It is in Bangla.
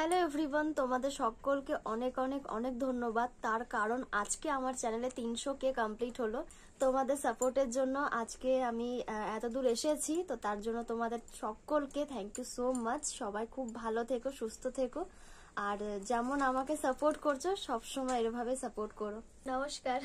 হ্যালো এভরিওয়ান তোমাদের সকলকে অনেক অনেক অনেক ধন্যবাদ। তার কারণ আজকে আমার চ্যানেলে তিনশো কে কমপ্লিট হলো। তোমাদের সাপোর্টের জন্য আজকে আমি এত দূর এসেছি। তো তার জন্য তোমাদের সকলকে থ্যাংক ইউ সো মাচ সবাই খুব ভালো থেকো, সুস্থ থেকো। আর যেমন আমাকে সাপোর্ট করছ, সবসময় এভাবে সাপোর্ট করো। নমস্কার।